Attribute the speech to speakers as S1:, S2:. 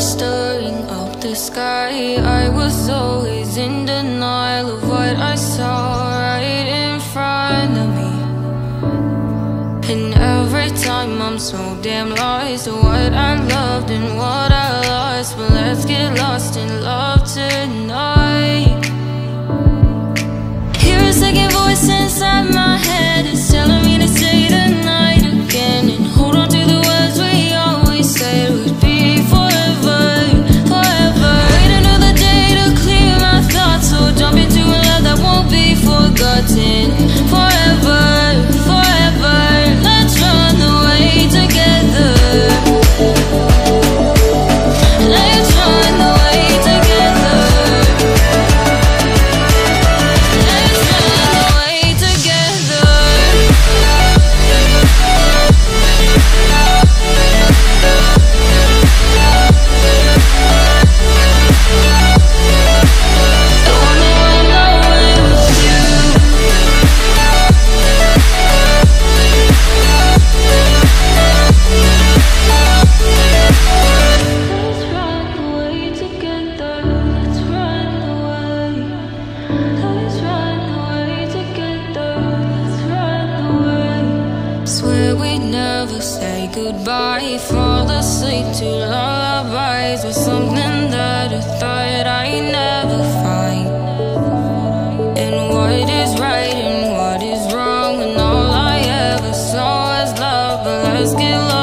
S1: stirring up the sky. I was always in denial of what I saw right in front of me. And every time I'm so damn lost to what I loved and what I lost goodbye. Fall asleep to lullabies With something that I thought I'd never find. And what is right and what is wrong And all I ever saw was love. But let's get lost